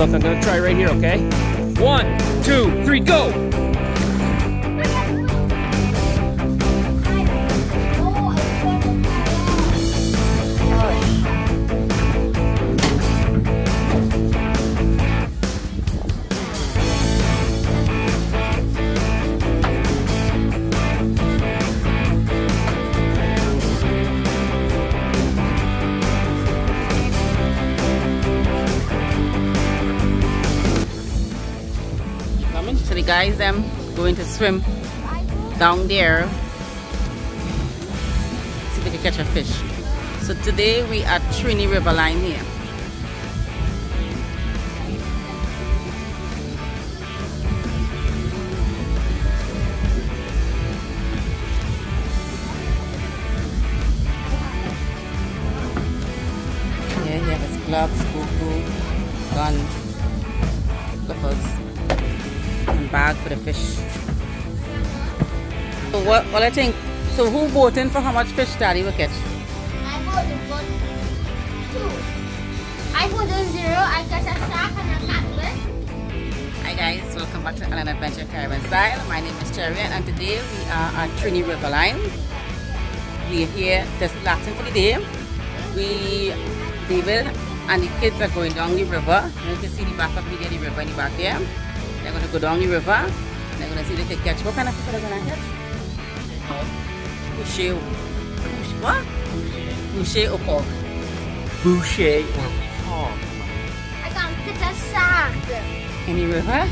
Look, I'm gonna try right here, okay? One, two, three, go! Guys them going to swim down there. See if they can catch a fish. So today we are Trini River Lime here. Gloves, gun, flippers and bag for the fish. So what, what I think, so who voting for how much fish daddy will catch? I voted for two. I voted zero. I got a shark and a catfish. Hi guys, welcome back to Island Adventure Caribbean Style. My name is Chariot and today we are at Trini River Lime. We are here just relaxing for the day. We, David and the kids are going down the river. You can see the back of the river in the back there. They're going to go down the river. and They're going to see if they can catch. What kind of fish are they going to catch? Bouchet. Bouchet- What? Bouchet or pork? Bouchet or Paul? I got catch a shark. In the river?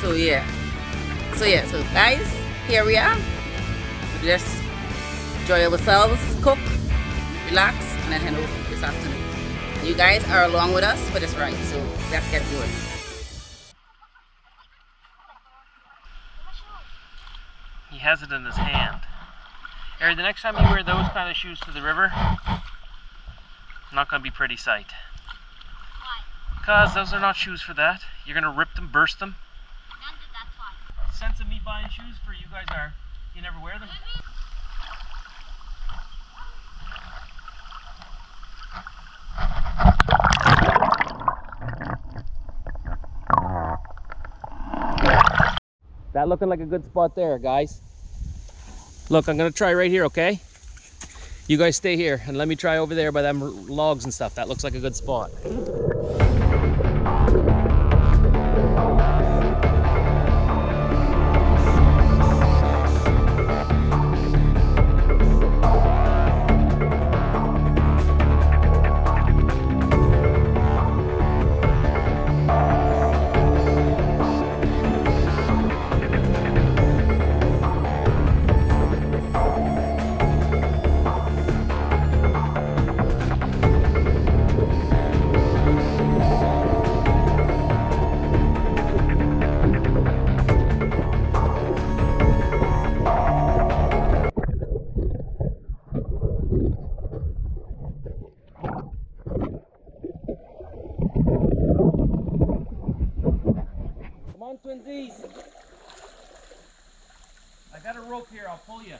So yeah. So yeah, so guys, here we are. We just enjoy ourselves, cook, relax, and then head over this afternoon. You guys are along with us for this ride, so let's get going. He has it in his hand. Harry, the next time you wear those kind of shoes to the river, not gonna be pretty sight. Cause those are not shoes for that. You're gonna rip them, burst them. None did that twice. Sense of me buying shoes for you guys are you never wear them. That looking like a good spot there, guys. Look, I'm gonna try right here, okay? You guys stay here and let me try over there by them logs and stuff. That looks like a good spot. I got a rope here. I'll pull you.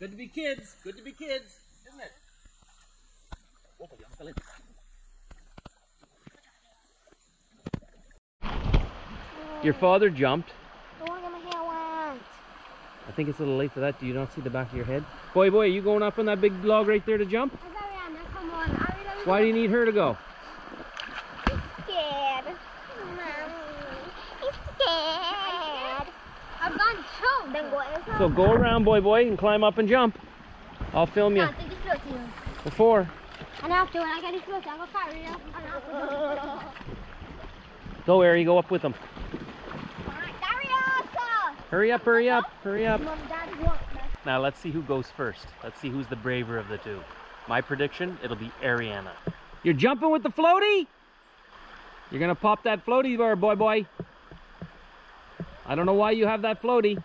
Good to be kids. Good to be kids, isn't it? Your father jumped. The one in my hair went. I think it's a little late for that. Do you not see the back of your head? Boy, boy, are you going up on that big log right there to jump? Ariana, come on. Ariana, Why do you need her to go? scared. Mommy, he's scared. I've gone go inside. So go around, boy, boy, and climb up and jump. I'll film you. Can't take this floaty. Before. And after when I get this floaty, I'm gonna carry it up. And after. Go, Ari, go up with them. Alright, Darius! Hurry up, hurry up, hurry up. Mom, Dad, walk back. Now let's see who goes first. Let's see who's the braver of the two. My prediction, it'll be Ariana. You're jumping with the floaty? You're gonna pop that floaty bar, boy boy. I don't know why you have that floaty. Dad,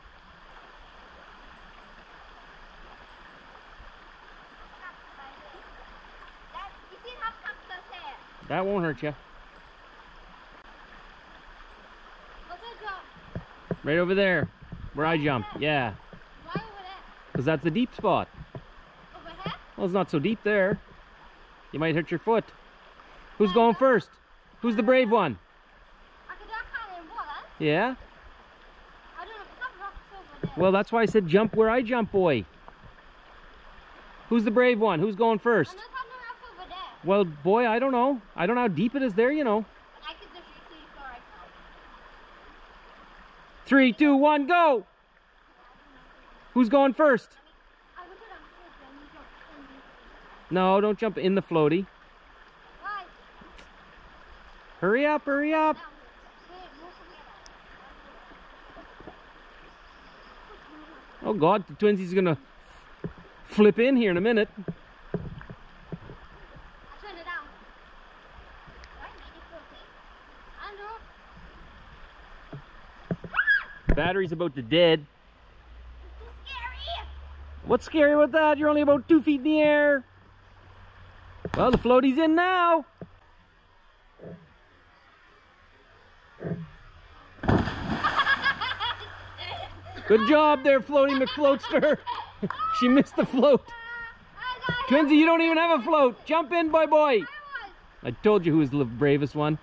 you see how cactus hair? That won't hurt you. Right over there, where I jump. Yeah, Why over there? because that's the deep spot. Over here? Well, it's not so deep there. You might hurt your foot. Who's going first? Who's the brave one? I could duck kind water. Yeah? I don't know. Rocks over there. Well, that's why I said jump where I jump, boy. Who's the brave one? Who's going first? I'm not over there. Well, boy, I don't know. I don't know how deep it is there, you know. I could just see the floor right now. Three, two, one, go! Who's going first? No, don't jump in the floaty. Hurry up, hurry up. Oh, God, the twinsies is gonna flip in here in a minute. I turn it down. Why did it go okay? Andrew, Battery's about to dead. scary. What's scary about that? You're only about two feet in the air. Well, the floaty's in now. Good job there, Floaty McFloatster. she missed the float. I got it. Twinsy, you don't even have a float. Jump in, boy, boy. I told you who was the bravest one.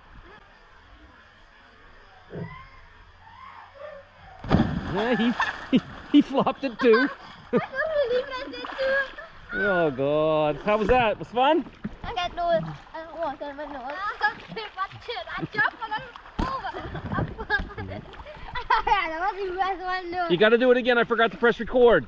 Yeah, he, he, he flopped it too. I totally missed it too. Oh, God. How was that? Was fun? I got no. I don't want to but no. I jumped and then over. I was the best one no. You got to do it again. I forgot to press record.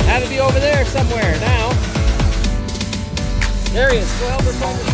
It had to be over there somewhere now. There he is. Go help the slipper.